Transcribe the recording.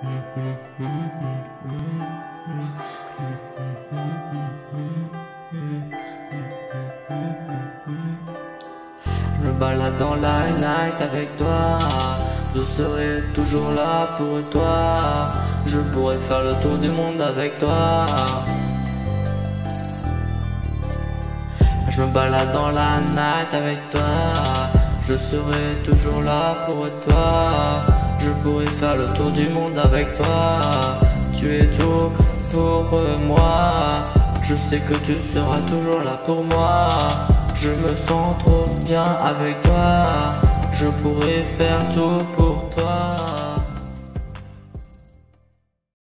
Je me balade dans la night avec toi. Je serai toujours là pour toi. Je pourrais faire le tour du monde avec toi. Je me balade dans la night avec toi. Je serai toujours là pour toi. Je pourrais faire le tour du monde avec toi. Tu es tout pour moi. Je sais que tu seras toujours là pour moi. Je me sens trop bien avec toi. Je pourrais faire tout pour toi.